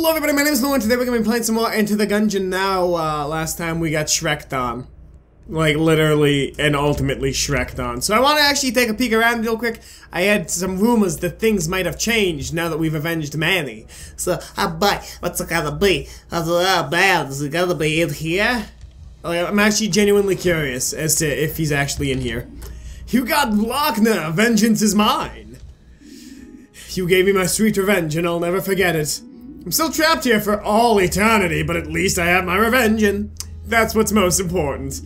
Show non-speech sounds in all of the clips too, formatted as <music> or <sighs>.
Hello everybody, my name is Lumo, today we're gonna be playing some more Enter the Gungeon now. Uh, last time we got Shreked on. Like, literally and ultimately Shreked on. So I want to actually take a peek around real quick. I had some rumors that things might have changed now that we've avenged Manny. So, uh, but, what's it gonna be? Uh, bad, is it gonna be in here? Like, I'm actually genuinely curious as to if he's actually in here. You got Lochner, vengeance is mine. You gave me my sweet revenge and I'll never forget it. I'm still trapped here for all eternity, but at least I have my revenge, and that's what's most important.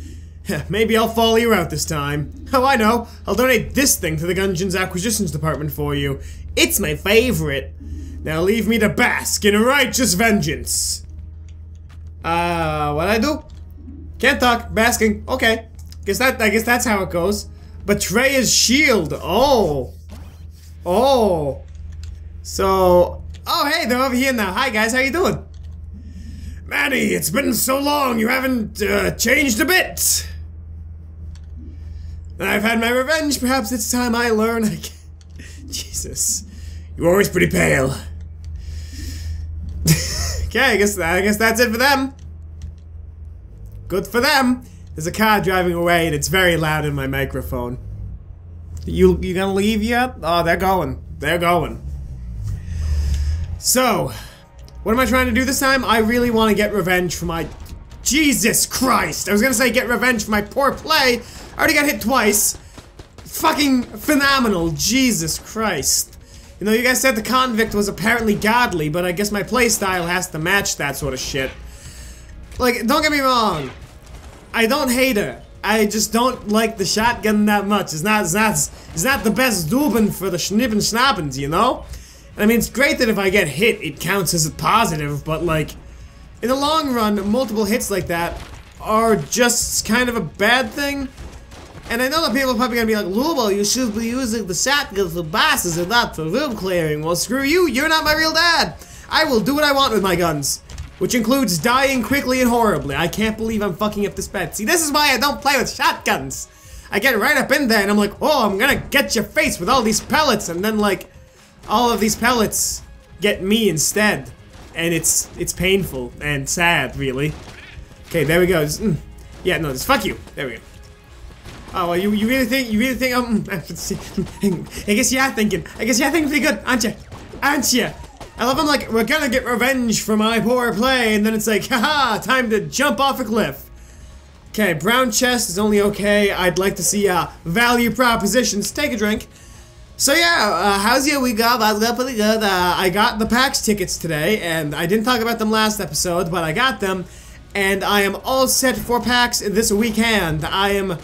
Maybe I'll follow you out this time. Oh, I know. I'll donate this thing to the Gungeon's Acquisitions Department for you. It's my favorite. Now leave me to bask in righteous vengeance. Uh, what I do? Can't talk. Basking. Okay. Guess that. I guess that's how it goes. Betray his shield. Oh. Oh. So Oh, hey, they're over here now. Hi, guys. How you doing? Manny, it's been so long. You haven't uh, changed a bit. I've had my revenge. Perhaps it's time I learn. <laughs> I Jesus, you're always pretty pale. <laughs> okay, I guess that, I guess that's it for them. Good for them. There's a car driving away, and it's very loud in my microphone. You you gonna leave yet? Oh, they're going. They're going. So, what am I trying to do this time? I really want to get revenge for my... Jesus Christ! I was gonna say get revenge for my poor play. I already got hit twice. Fucking phenomenal. Jesus Christ. You know, you guys said the convict was apparently godly, but I guess my playstyle has to match that sort of shit. Like, don't get me wrong. I don't hate her. I just don't like the shotgun that much. It's not, it's not, it's not the best Dubin for the schnippen schnappens, you know? I mean, it's great that if I get hit, it counts as a positive, but like, in the long run, multiple hits like that are just kind of a bad thing. And I know that people are probably gonna be like, Lumo, you should be using the shotgun for bosses and not for room clearing. Well, screw you, you're not my real dad. I will do what I want with my guns. Which includes dying quickly and horribly. I can't believe I'm fucking up this bed. See, this is why I don't play with shotguns. I get right up in there and I'm like, oh, I'm gonna get your face with all these pellets. And then like, all of these pellets get me instead. And it's it's painful and sad, really. Okay, there we go. Just, mm. Yeah, no, just fuck you. There we go. Oh, well, you, you really think, you really think, um, <laughs> <laughs> I guess you are thinking, I guess you are thinking pretty good, aren't you? Aren't you? I love them like, we're gonna get revenge for my poor play, and then it's like, <laughs> haha, time to jump off a cliff. Okay, brown chest is only okay. I'd like to see, uh, value propositions. Take a drink. So yeah, uh, how's your week up? I got pretty good. Uh, I got the PAX tickets today, and I didn't talk about them last episode, but I got them, and I am all set for PAX this weekend. I am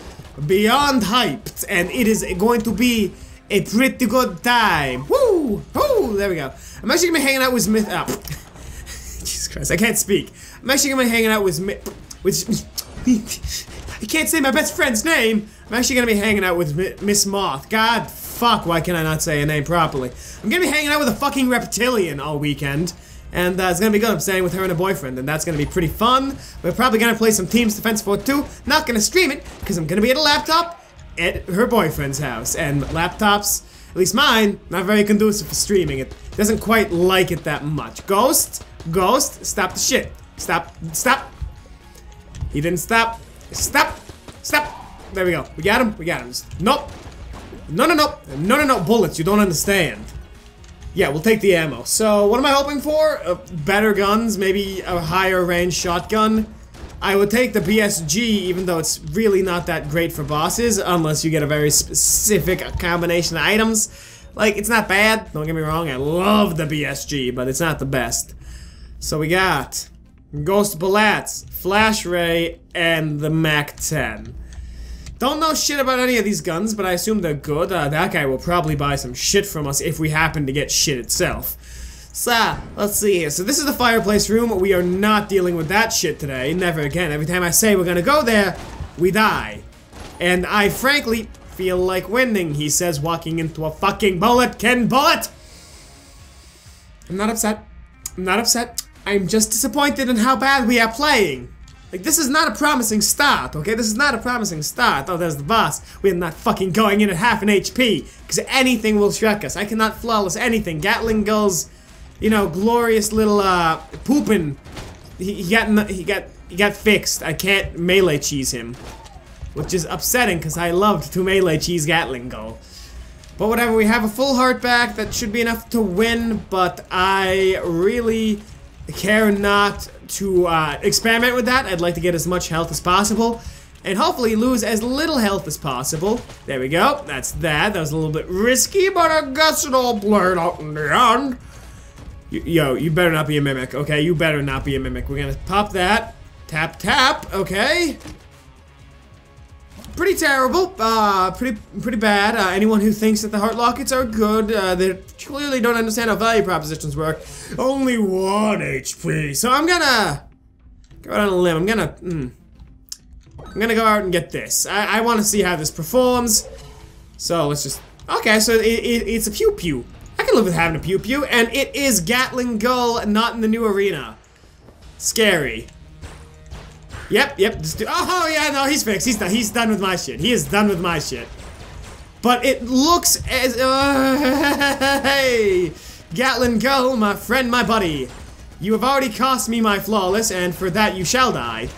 beyond hyped, and it is going to be a pretty good time. Woo! Woo! There we go. I'm actually gonna be hanging out with Smith. Oh. <laughs> Jesus Christ, I can't speak. I'm actually gonna be hanging out with Smith. With. <laughs> I can't say my best friend's name. I'm actually gonna be hanging out with Miss Moth. God fuck, why can I not say a name properly? I'm gonna be hanging out with a fucking reptilian all weekend. And uh, it's gonna be good. I'm staying with her and a boyfriend, and that's gonna be pretty fun. We're probably gonna play some Teams Defense Force 2. Not gonna stream it, because I'm gonna be at a laptop at her boyfriend's house. And laptops, at least mine, not very conducive for streaming. It doesn't quite like it that much. Ghost, Ghost, stop the shit. Stop, stop. He didn't stop. Stop, stop. There we go. We got him, we got him. Nope. No, no, no. No, no, no. Bullets. You don't understand. Yeah, we'll take the ammo. So, what am I hoping for? Uh, better guns, maybe a higher range shotgun. I would take the BSG, even though it's really not that great for bosses, unless you get a very specific combination of items. Like, it's not bad, don't get me wrong, I love the BSG, but it's not the best. So we got Ghost Bullets, Flash Ray, and the MAC-10. Don't know shit about any of these guns, but I assume they're good. Uh, that guy will probably buy some shit from us if we happen to get shit itself. So, let's see here. So this is the fireplace room. We are not dealing with that shit today. Never again. Every time I say we're gonna go there, we die. And I frankly feel like winning, he says, walking into a fucking bullet. Ken Bullet! I'm not upset. I'm not upset. I'm just disappointed in how bad we are playing. Like, this is not a promising start, okay? This is not a promising start. Oh, there's the boss. We're not fucking going in at half an HP, because anything will shrek us. I cannot flawless anything. Gatling guns, you know, glorious little uh, pooping. He, he got he got he got fixed. I can't melee cheese him, which is upsetting because I loved to melee cheese Gatling Gull. But whatever, we have a full heart back. That should be enough to win. But I really care not to uh, experiment with that. I'd like to get as much health as possible. And hopefully lose as little health as possible. There we go. That's that. That was a little bit risky, but I guess it all played out in the end. Yo, you better not be a mimic, okay? You better not be a mimic. We're gonna pop that. Tap, tap, okay. Pretty terrible, uh, pretty pretty bad. Uh, anyone who thinks that the heart lockets are good, uh, they clearly don't understand how value propositions work. Only one HP, so I'm gonna go out on a limb. I'm gonna, mm, I'm gonna go out and get this. I, I want to see how this performs. So let's just, okay, so it, it, it's a pew pew. I can live with having a pew pew, and it is Gatling Gull, not in the new arena. Scary. Yep, yep. Just do oh yeah, no, he's fixed. He's done. He's done with my shit. He is done with my shit. But it looks as uh, <laughs> hey, Gatling Gull, my friend, my buddy. You have already cost me my flawless, and for that you shall die.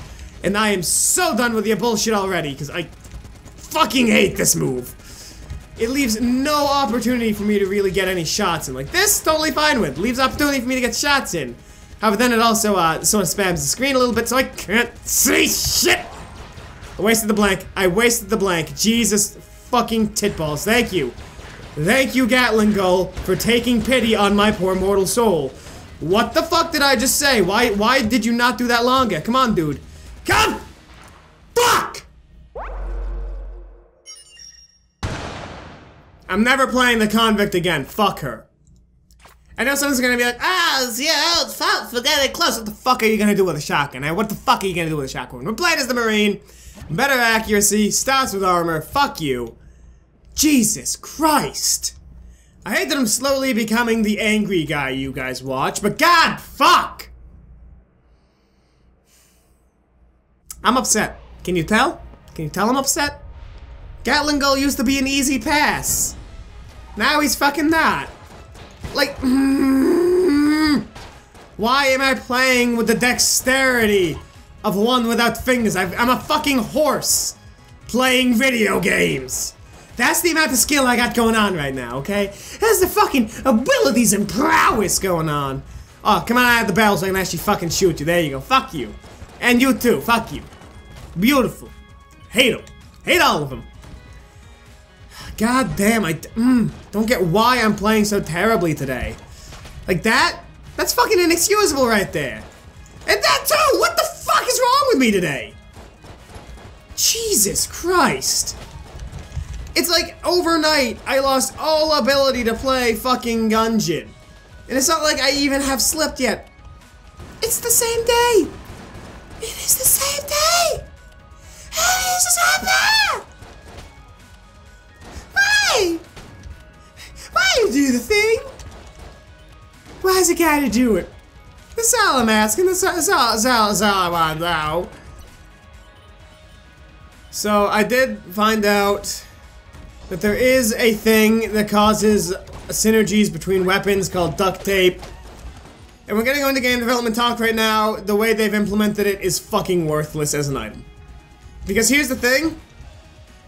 And I am so done with your bullshit already, because I fucking hate this move. It leaves no opportunity for me to really get any shots in. Like this, totally fine with. Leaves opportunity for me to get shots in. However, then it also uh, sort of spams the screen a little bit, so I can't see shit. I wasted the blank. I wasted the blank. Jesus fucking titballs. Thank you. Thank you, Gatling Gull, for taking pity on my poor mortal soul. What the fuck did I just say? Why why did you not do that longer? Come on, dude. Come! Fuck! I'm never playing the convict again. Fuck her. I know someone's gonna be like, ah, it's your old fault for getting close. What the fuck are you gonna do with a shotgun? What the fuck are you gonna do with a shotgun? We're playing as the Marine. Better accuracy, starts with armor. Fuck you. Jesus Christ. I hate that I'm slowly becoming the angry guy you guys watch, but god fuck! I'm upset. Can you tell? Can you tell I'm upset? Gatling Gull used to be an easy pass. Now he's fucking not. Like, mm, why am I playing with the dexterity of one without fingers? i am a fucking horse playing video games. That's the amount of skill I got going on right now, okay? That's the fucking abilities and prowess going on. Oh, come on, I have the barrel so I can actually fucking shoot you. There you go. Fuck you. And you too. Fuck you. Beautiful. Hate them. Hate all of them. God damn, I mm, don't get why I'm playing so terribly today. Like that? That's fucking inexcusable right there. And that too! What the fuck is wrong with me today? Jesus Christ. It's like overnight I lost all ability to play fucking Gungeon. And it's not like I even have slept yet. It's the same day. It is the same day. It is the same day. Why? Why you do the thing? Why's it gotta do it? That's all I'm asking. That's all, that's all, that's. So I did find out that there is a thing that causes synergies between weapons called duct tape. And we're gonna go into game development talk right now. The way they've implemented it is fucking worthless as an item. Because here's the thing.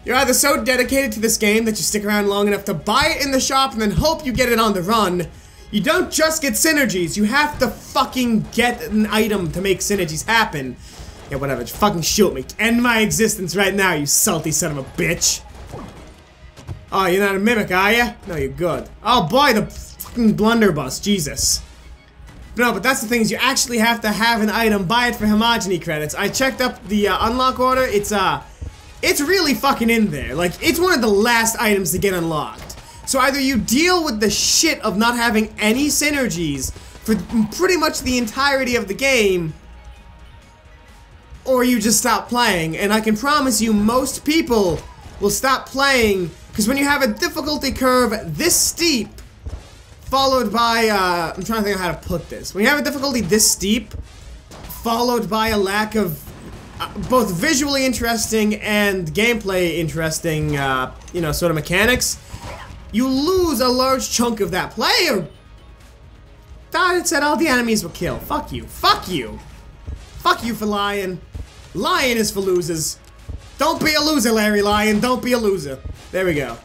You're either so dedicated to this game that you stick around long enough to buy it in the shop and then hope you get it on the run. You don't just get synergies, you have to fucking get an item to make synergies happen. Yeah, whatever, just fucking shoot me. End my existence right now, you salty son of a bitch. Oh, you're not a mimic, are you? No, you're good. Oh boy, the fucking blunderbuss, Jesus. No, but that's the thing is you actually have to have an item, buy it for Hegemony credits. I checked up the uh, unlock order, it's uh, it's really fucking in there. Like, it's one of the last items to get unlocked. So either you deal with the shit of not having any synergies for pretty much the entirety of the game, or you just stop playing. And I can promise you most people will stop playing because when you have a difficulty curve this steep, followed by, uh, I'm trying to think of how to put this. When you have a difficulty this steep, followed by a lack of uh, both visually interesting and gameplay interesting, uh, you know, sort of mechanics, you lose a large chunk of that player. thought it said all the enemies were killed. Fuck you. Fuck you. Fuck you for lying. Lying is for losers. Don't be a loser, Larry Lion. Don't be a loser. There we go.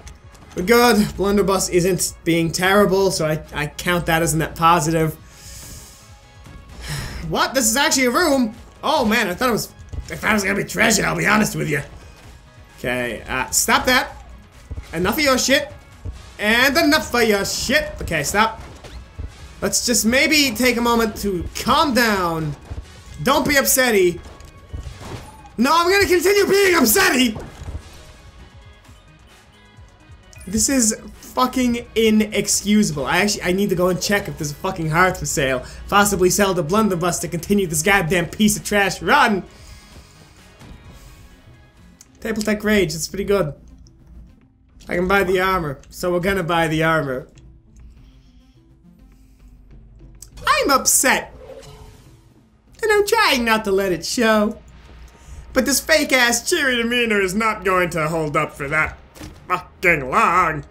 But good. Blunderbuss isn't being terrible, so I, I count that as a net positive. <sighs> What? This is actually a room? Oh man, I thought it was I thought it was gonna be treasure, I'll be honest with you. Okay, uh, stop that. Enough of your shit. And enough of your shit. Okay, stop. Let's just maybe take a moment to calm down. Don't be upsetty. No, I'm gonna continue being upsetty! This is fucking inexcusable. I actually, I need to go and check if there's a fucking hearth for sale. Possibly sell the blunderbuss to continue this goddamn piece of trash run. Table Tech Rage, it's pretty good. I can buy the armor, so we're gonna buy the armor. I'm upset. And I'm trying not to let it show. But this fake ass cheery demeanor is not going to hold up for that fucking long.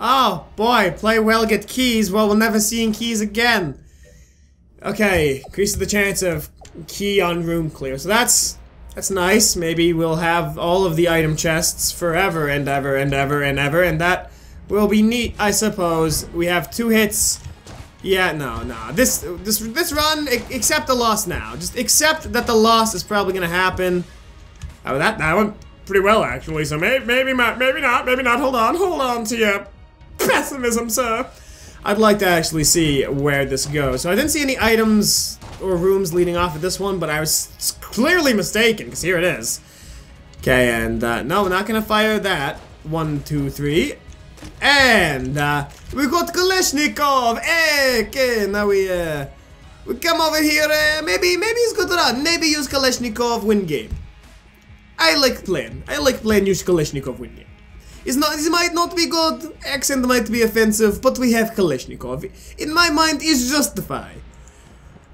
Oh, boy, play well, get keys. Well, we'll never seeing keys again. Okay, increases the chance of key on room clear. So that's that's nice. Maybe we'll have all of the item chests forever and ever and ever and ever, and that will be neat, I suppose. We have two hits. Yeah, no, no. This this this run, accept the loss now. Just accept that the loss is probably gonna happen. Oh, that that went pretty well actually. So maybe maybe not, maybe not, maybe not. Hold on, hold on to your pessimism, sir. I'd like to actually see where this goes. So I didn't see any items or rooms leading off of this one, but I was clearly mistaken, because here it is. Okay, and uh, no, we're not gonna fire that. One, two, three. And uh, we got Kalashnikov. Eh, okay, now we uh, we come over here. Uh, maybe maybe it's good to run. Maybe use Kalashnikov win game. I like playing. I like playing use Kalashnikov win game. It's not, it might not be good, accent might be offensive, but we have Kalashnikov. In my mind, is justified.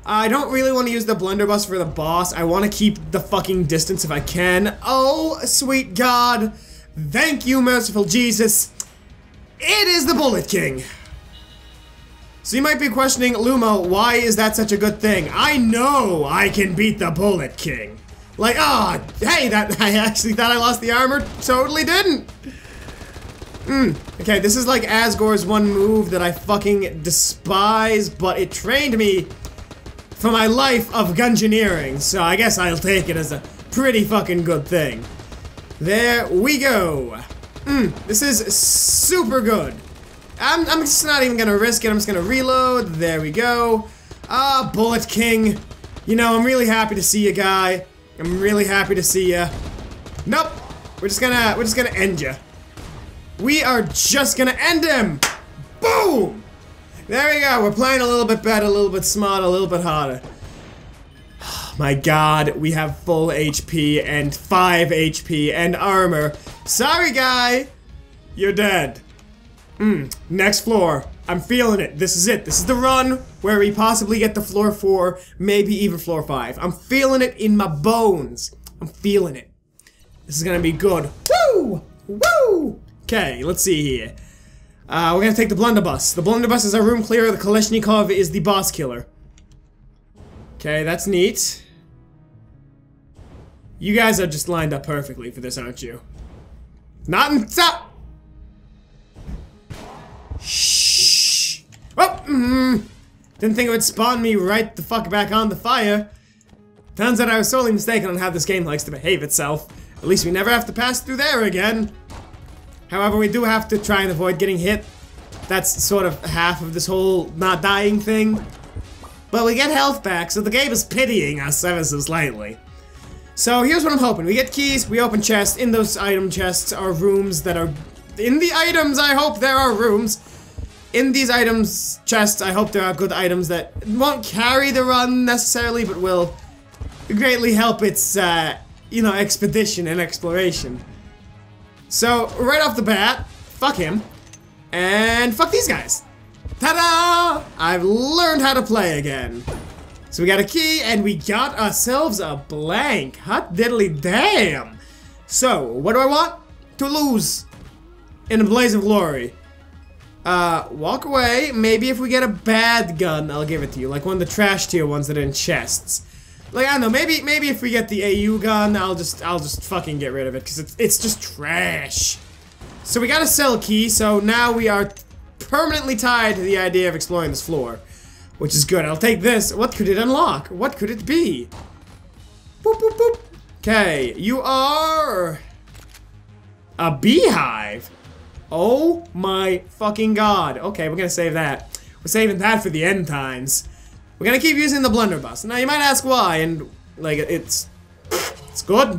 I don't really want to use the blunderbuss for the boss. I want to keep the fucking distance if I can. Oh, sweet God. Thank you, merciful Jesus. It is the Bullet King. So you might be questioning, Lumo, why is that such a good thing? I know I can beat the Bullet King. Like, ah, oh, hey, that <laughs> I actually thought I lost the armor. Totally didn't. Mm. Okay, this is like Asgore's one move that I fucking despise, but it trained me for my life of gungeoneering, so I guess I'll take it as a pretty fucking good thing. There we go. Mm, this is super good. I'm, I'm just not even gonna risk it, I'm just gonna reload. There we go. Ah, Bullet King. You know, I'm really happy to see you, guy. I'm really happy to see you. Nope. We're just gonna, we're just gonna end you. We are just gonna end him! Boom! There we go, we're playing a little bit better, a little bit smarter, a little bit harder. <sighs> My god, we have full HP and 5 HP and armor. Sorry, guy! You're dead. Hmm, next floor. I'm feeling it. This is it. This is the run where we possibly get the floor 4, maybe even floor 5. I'm feeling it in my bones. I'm feeling it. This is gonna be good. Woo! Woo! Okay, let's see here. Uh, we're gonna take the blunderbuss. The blunderbuss is our room clear. The Kalashnikov is the boss killer. Okay, that's neat. You guys are just lined up perfectly for this, aren't you? Not in top. Shh. Oh, mm, didn't think it would spawn me right the fuck back on the fire. Turns out I was sorely mistaken on how this game likes to behave itself. At least we never have to pass through there again. However, we do have to try and avoid getting hit. That's sort of half of this whole not dying thing. But we get health back, so the game is pitying us ever so slightly. So here's what I'm hoping. We get keys, we open chests. In those item chests are rooms that are... In the items, I hope there are rooms. In these items chests, I hope there are good items that won't carry the run necessarily, but will greatly help its, uh, you know, expedition and exploration. So, right off the bat, fuck him. And fuck these guys. Ta-da! I've learned how to play again. So we got a key, and we got ourselves a blank. Hot diddly damn. So, what do I want? To lose in a blaze of glory. Uh, walk away. Maybe if we get a bad gun, I'll give it to you. Like one of the trash tier ones that are in chests. Like I don't know, maybe maybe if we get the AU gun, I'll just I'll just fucking get rid of it because it's it's just trash. So we got a cell key, so now we are permanently tied to the idea of exploring this floor, which is good. I'll take this. What could it unlock? What could it be? Boop boop boop. Okay, you are a beehive. Oh my fucking god. Okay, we're gonna save that. We're saving that for the end times. We're gonna keep using the blunderbuss. Now you might ask why, and like it's it's good.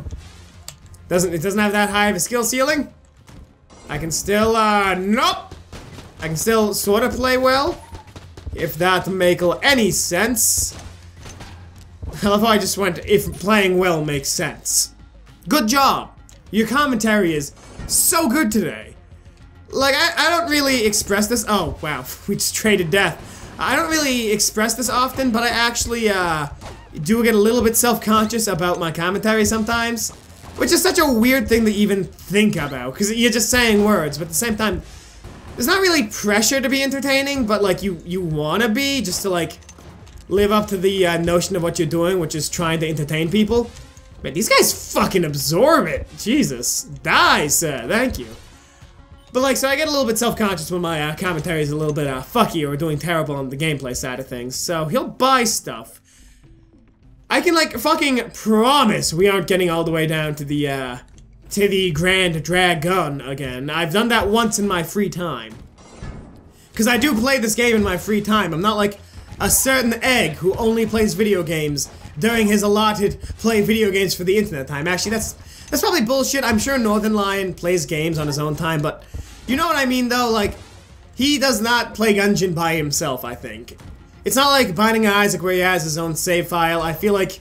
Doesn't it doesn't have that high of a skill ceiling? I can still uh nope. I can still sort of play well. If that make any sense. <laughs> I love how I just went if playing well makes sense. Good job. Your commentary is so good today. Like, I, I don't really express this. Oh, wow. <laughs> We just traded death. I don't really express this often, but I actually, uh, do get a little bit self-conscious about my commentary sometimes. Which is such a weird thing to even think about, because you're just saying words, but at the same time, there's not really pressure to be entertaining, but like, you, you wanna be, just to like, live up to the uh, notion of what you're doing, which is trying to entertain people. Man, these guys fucking absorb it. Jesus. Die, sir. Thank you. But like, so I get a little bit self-conscious when my uh, commentary is a little bit uh, fucky or doing terrible on the gameplay side of things. So he'll buy stuff. I can like fucking promise we aren't getting all the way down to the uh, to the Grand Dragon again. I've done that once in my free time. Cause I do play this game in my free time. I'm not like a certain egg who only plays video games during his allotted play video games for the internet time. Actually, that's that's probably bullshit. I'm sure Northernlion plays games on his own time, but you know what I mean, though? Like, he does not play Gungeon by himself, I think. It's not like Binding Isaac where he has his own save file. I feel like...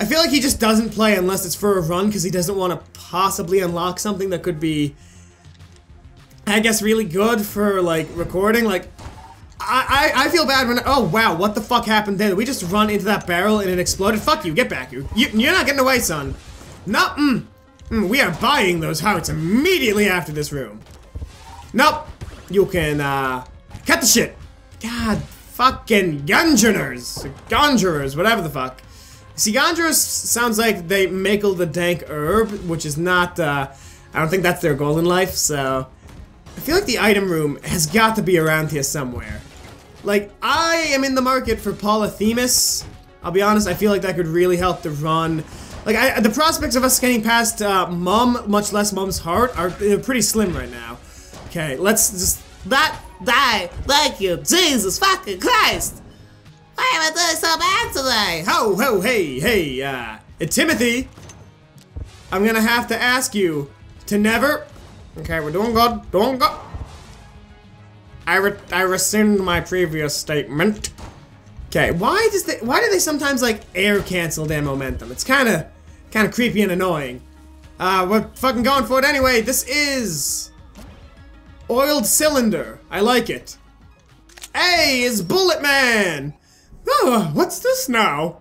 I feel like he just doesn't play unless it's for a run because he doesn't want to possibly unlock something that could be... I guess really good for, like, recording. Like, I, I, I feel bad when- Oh, wow, what the fuck happened there? Did we just run into that barrel and it exploded? Fuck you, get back, you. you you're not getting away, son. No, mm, mm, we are buying those hearts immediately after this room. Nope. You can, uh, cut the shit. God, fucking Gungeoners. Gunjurers, whatever the fuck. See, Gunjurers sounds like they make the dank herb, which is not, uh, I don't think that's their goal in life, so... I feel like the item room has got to be around here somewhere. Like, I am in the market for Polyphemus. I'll be honest, I feel like that could really help the run. Like, I, the prospects of us getting past uh, Mum, much less Mum's heart, are pretty slim right now. Okay, let's just... not Die! Thank you! Jesus fucking Christ! Why am I doing so bad today? Ho, ho, hey, hey, uh... Timothy! I'm gonna have to ask you to never... Okay, we're doing good, doing good. I, re I rescind my previous statement. Okay, why does they- why do they sometimes, like, air cancel their momentum? It's kinda, kinda creepy and annoying. Uh, we're fucking going for it anyway. This is... Oiled cylinder. I like it. Hey, it's Bullet Man! Oh, what's this now?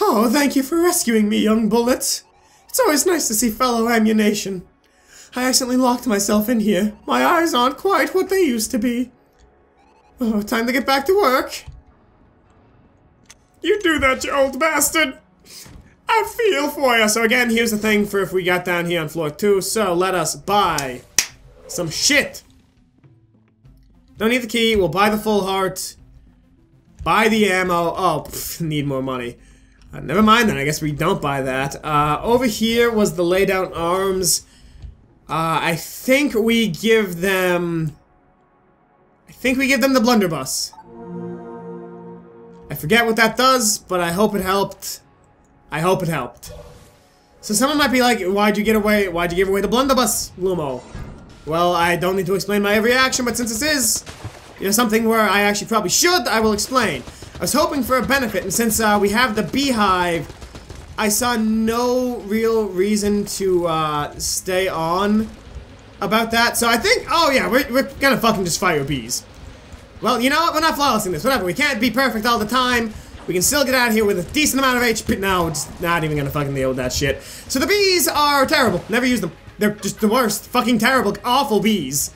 Oh, thank you for rescuing me, young Bullet. It's always nice to see fellow ammunition. I accidentally locked myself in here. My eyes aren't quite what they used to be. Oh, time to get back to work. You do that, you old bastard! I feel for you. So again, here's the thing for if we got down here on floor two. So let us buy some shit. Don't need the key. We'll buy the full heart. Buy the ammo. Oh, pff, need more money. Uh, never mind then. I guess we don't buy that. Uh, over here was the lay down arms. Uh, I think we give them... I think we give them the blunderbuss. I forget what that does, but I hope it helped. I hope it helped. So someone might be like, why'd you get away, why'd you give away the blunderbuss, Lumo? Well, I don't need to explain my every action, but since this is, you know, something where I actually probably should, I will explain. I was hoping for a benefit, and since uh, we have the beehive, I saw no real reason to uh, stay on about that. So I think, oh yeah, we're, we're gonna fucking just fire bees. Well, you know what? We're not flawless in this. Whatever. We can't be perfect all the time. We can still get out of here with a decent amount of HP. No, we're not even gonna fucking deal with that shit. So the bees are terrible. Never use them. They're just the worst. Fucking terrible. Awful bees.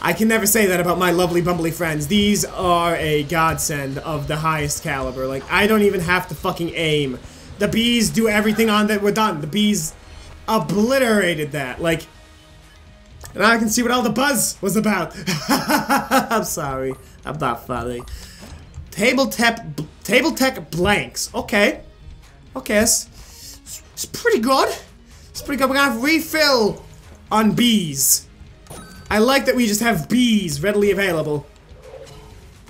I can never say that about my lovely bumbly friends. These are a godsend of the highest caliber. Like, I don't even have to fucking aim. The bees do everything on that we're done. The bees obliterated that. Like, now I can see what all the buzz was about. <laughs> I'm sorry. I'm not funny. Table tech, table tech blanks. Okay. Okay, it's, it's pretty good. It's pretty good. We're gonna have refill on bees. I like that we just have bees readily available.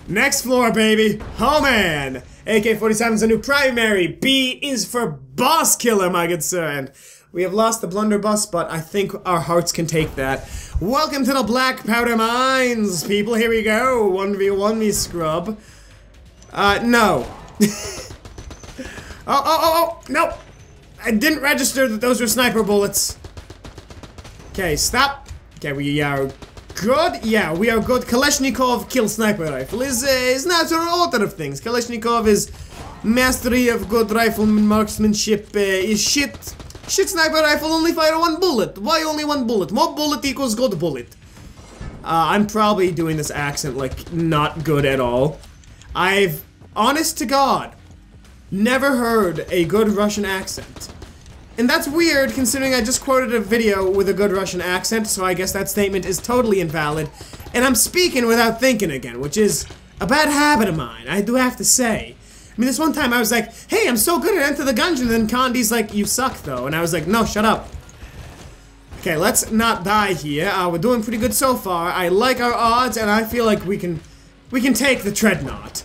Next floor, baby. Oh, man. AK-47 is a new primary. B is for boss killer, my good sir. And we have lost the blunderbuss, but I think our hearts can take that. Welcome to the Black Powder Mines, people. Here we go. 1v1 me, scrub. Uh, no. <laughs> oh, oh, oh, oh, no. I didn't register that those were sniper bullets. Okay, stop. Okay, we are good. Yeah, we are good. Kalashnikov kill sniper rifle is, uh, is natural order of things. Kalashnikov is mastery of good rifle marksmanship uh, is shit. Shit sniper rifle only fire one bullet. Why only one bullet? More bullet equals good bullet. Uh, I'm probably doing this accent like not good at all. I've, honest to God, never heard a good Russian accent. And that's weird considering I just quoted a video with a good Russian accent, so I guess that statement is totally invalid. And I'm speaking without thinking again, which is a bad habit of mine, I do have to say. I mean, this one time I was like, hey, I'm so good at Enter the Gungeon, and then Condi's like, you suck, though. And I was like, no, shut up. Okay, let's not die here. Uh, we're doing pretty good so far. I like our odds, and I feel like we can, we can take the Treadnought.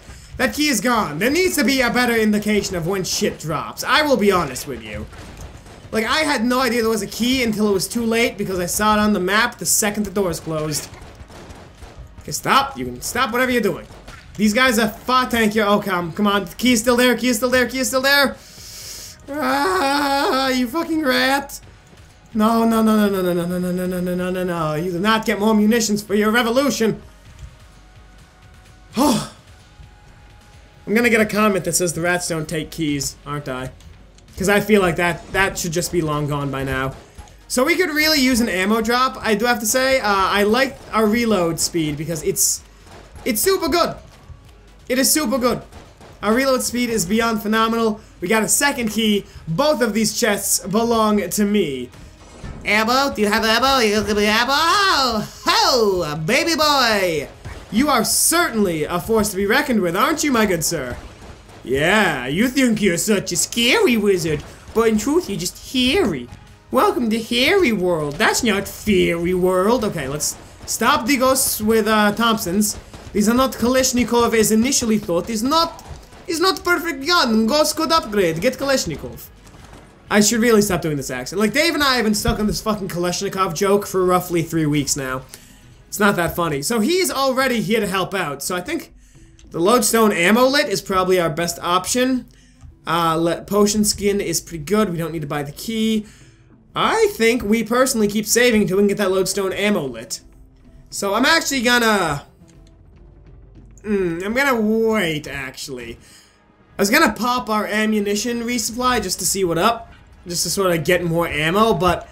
that key is gone. There needs to be a better indication of when shit drops. I will be honest with you. Like, I had no idea there was a key until it was too late because I saw it on the map the second the doors closed. Okay, stop. You can stop whatever you're doing. These guys are far tank you. Oh, come, come on. The key is still there. Key is still there. Key is still there. Ah, you fucking rat. No, no, no, no, no, no, no, no, no, no, no, no, no, no. You do not get more munitions for your revolution. Oh. I'm gonna get a comment that says the rats don't take keys, aren't I? Because I feel like that that should just be long gone by now. So we could really use an ammo drop, I do have to say. Uh, I like our reload speed because it's it's super good. It is super good. Our reload speed is beyond phenomenal. We got a second key. Both of these chests belong to me. Ammo? Do you have ammo? You me ammo? Oh, baby boy! You are certainly a force to be reckoned with, aren't you, my good sir? Yeah, you think you're such a scary wizard, but in truth, you're just hairy. Welcome to Hairy World. That's not Fairy World. Okay, let's stop the ghosts with uh, Thompsons. These are not Kalashnikov as initially thought. Is not, is not perfect gun. Ghost could upgrade. Get Kalashnikov. I should really stop doing this accent. Like, Dave and I have been stuck on this fucking Kalashnikov joke for roughly three weeks now. It's not that funny. So he's already here to help out. So I think the Lodestone Amulet is probably our best option. Uh, Potion Skin is pretty good. We don't need to buy the key. I think we personally keep saving until we can get that Lodestone Amulet. So I'm actually gonna... Mm, I'm gonna wait, actually. I was gonna pop our ammunition resupply just to see what up. Just to sort of get more ammo, but...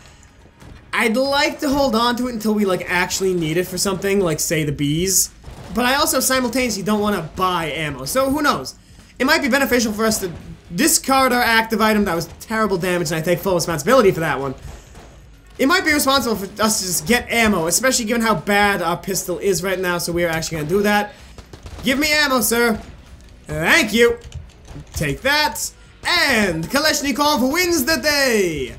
I'd like to hold on to it until we like actually need it for something, like say the bees. But I also simultaneously don't want to buy ammo, so who knows? It might be beneficial for us to discard our active item that was terrible damage, and I take full responsibility for that one. It might be responsible for us to just get ammo, especially given how bad our pistol is right now, so we are actually gonna do that. Give me ammo, sir. Thank you. Take that. And Kalashnikov wins the day!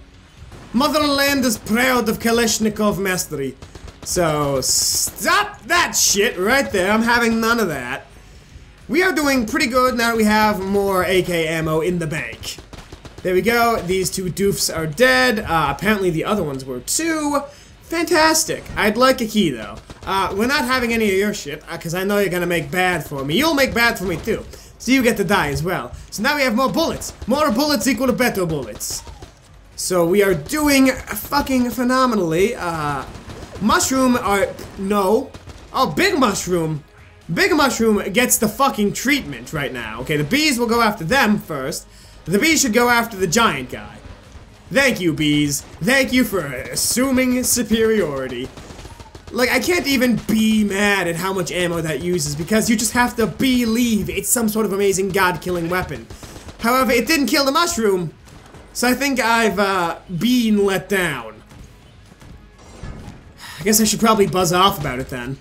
Motherland is proud of Kalashnikov mastery. So, stop that shit right there. I'm having none of that. We are doing pretty good now we have more AK ammo in the bank. There we go. These two doofs are dead. Uh, apparently the other ones were too. Fantastic. I'd like a key, though. Uh, we're not having any of your shit, because uh, I know you're gonna make bad for me. You'll make bad for me, too. So you get to die as well. So now we have more bullets. More bullets equal to better bullets. So we are doing fucking phenomenally. Uh, mushroom are... No. Oh, big mushroom. Big mushroom gets the fucking treatment right now. Okay, the bees will go after them first. The bees should go after the giant guy. Thank you, bees. Thank you for assuming superiority. Like, I can't even be mad at how much ammo that uses because you just have to believe it's some sort of amazing god-killing weapon. However, it didn't kill the mushroom, so I think I've, uh, been let down. I guess I should probably buzz off about it then.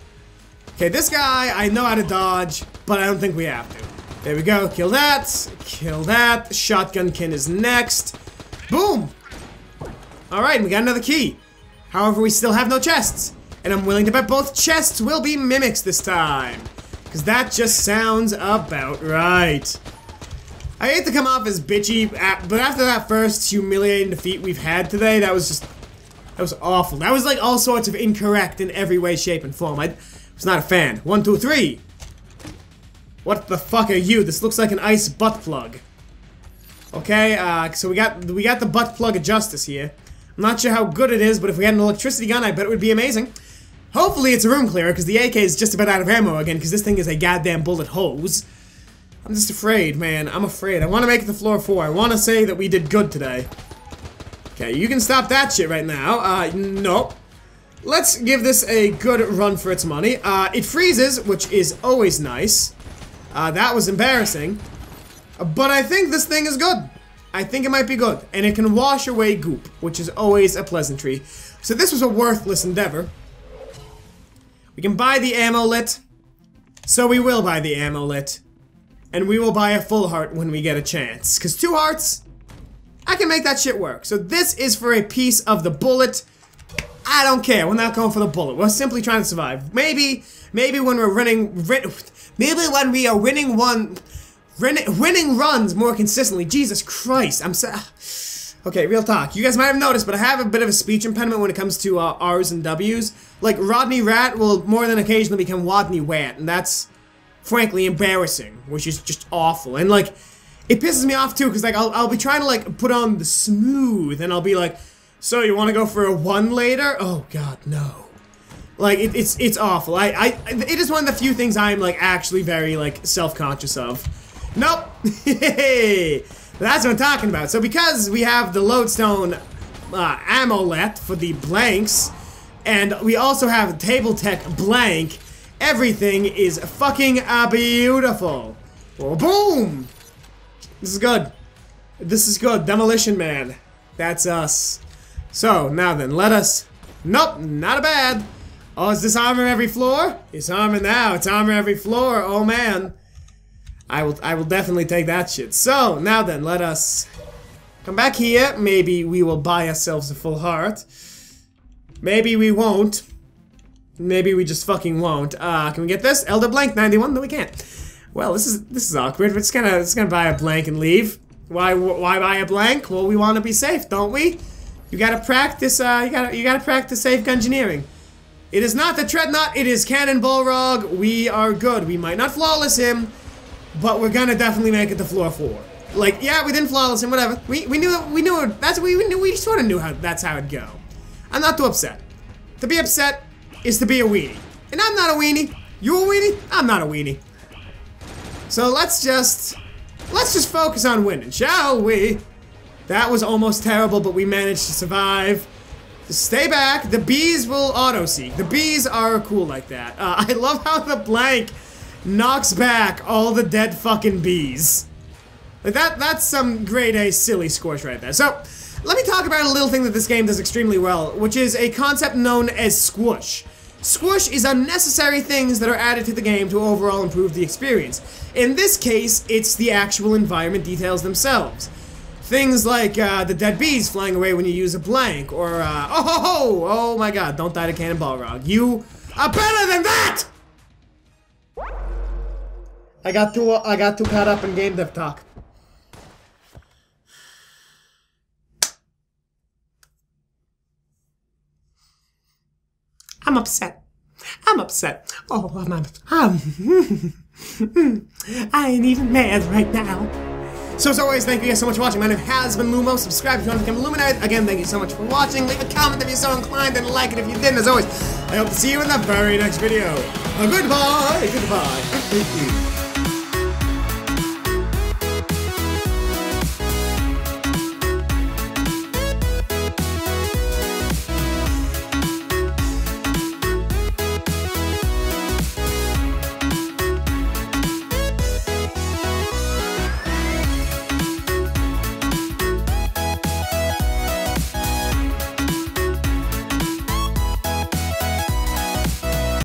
Okay, this guy, I know how to dodge, but I don't think we have to. There we go, kill that, kill that, Shotgunkin is next. Boom! Alright, we got another key. However, we still have no chests. And I'm willing to bet both chests will be mimics this time. Because that just sounds about right. I hate to come off as bitchy, but after that first humiliating defeat we've had today, that was just... That was awful. That was like all sorts of incorrect in every way, shape, and form. I was not a fan. One, two, three. What the fuck are you? This looks like an ice butt plug. Okay, uh, so we got we got the butt plug of justice here. I'm not sure how good it is, but if we had an electricity gun, I bet it would be amazing. Hopefully it's a room clearer, because the AK is just about out of ammo again, because this thing is a goddamn bullet hose. I'm just afraid, man. I'm afraid. I want to make it to floor 4. I want to say that we did good today. Okay, you can stop that shit right now. Uh, nope. Let's give this a good run for its money. Uh, it freezes, which is always nice. Uh, that was embarrassing. But I think this thing is good. I think it might be good. And it can wash away goop, which is always a pleasantry. So this was a worthless endeavor. We can buy the amulet. So we will buy the amulet. And we will buy a full heart when we get a chance. Because two hearts, I can make that shit work. So this is for a piece of the bullet. I don't care. We're not going for the bullet. We're simply trying to survive. Maybe, maybe when we're running, maybe when we are winning one, winning runs more consistently. Jesus Christ, I'm so. <sighs> Okay, real talk. You guys might have noticed, but I have a bit of a speech impediment when it comes to uh, R's and W's. Like, Rodney Rat will more than occasionally become Wadney Wat, and that's, frankly, embarrassing, which is just awful. And, like, it pisses me off, too, because, like, I'll, I'll be trying to, like, put on the smooth, and I'll be like, so you want to go for a one later? Oh, God, no. Like, it, it's it's awful. I, I, it is one of the few things I'm, like, actually very, like, self-conscious of. Nope! <laughs> Hey! That's what I'm talking about. So because we have the lodestone uh, amulet for the blanks, and we also have table tech blank, everything is fucking uh, beautiful. Boom! This is good. This is good. Demolition Man. That's us. So, now then, let us... Nope, not a bad. Oh, is this armor every floor? It's armor now. It's armor every floor. Oh, man. I will I will definitely take that shit. So, now then, let us come back here. Maybe we will buy ourselves a full heart. Maybe we won't. Maybe we just fucking won't. Uh, can we get this? Elder Blank 91? No, we can't. Well, this is this is awkward. We're just gonna just gonna buy a blank and leave. Why why buy a blank? Well, we want to be safe, don't we? You gotta practice. Uh, you gotta you gotta practice safe engineering. It is not the Treadnought. It is Cannon Balrog. We are good. We might not flawless him, but we're gonna definitely make it to floor four. Like, yeah, we didn't flawless him, whatever. We we knew we knew that's we knew we sort of knew how that's how it'd go. I'm not too upset. To be upset is to be a weenie, and I'm not a weenie. You a weenie? I'm not a weenie. So let's just let's just focus on winning, shall we? That was almost terrible, but we managed to survive. Stay back. The bees will auto-seek. The bees are cool like that. Uh, <laughs> I love how the blank knocks back all the dead fucking bees. Like that, that's some grade A silly scorch right there. So, let me talk about a little thing that this game does extremely well, which is a concept known as squish. Squish is unnecessary things that are added to the game to overall improve the experience. In this case, it's the actual environment details themselves. Things like uh, the dead bees flying away when you use a blank, or uh, oh ho ho, oh my god, don't die to Cannonball Balrog. You are better than that! I got too I got too caught up in game dev talk. Upset. I'm upset. Oh, I'm, I'm, um, <laughs> I ain't even mad right now. So as always, thank you guys so much for watching. My name has been Lumo. Subscribe if you want to become Illuminated. Again, thank you so much for watching. Leave a comment if you're so inclined and like it if you didn't. As always, I hope to see you in the very next video. Goodbye. Goodbye. <laughs>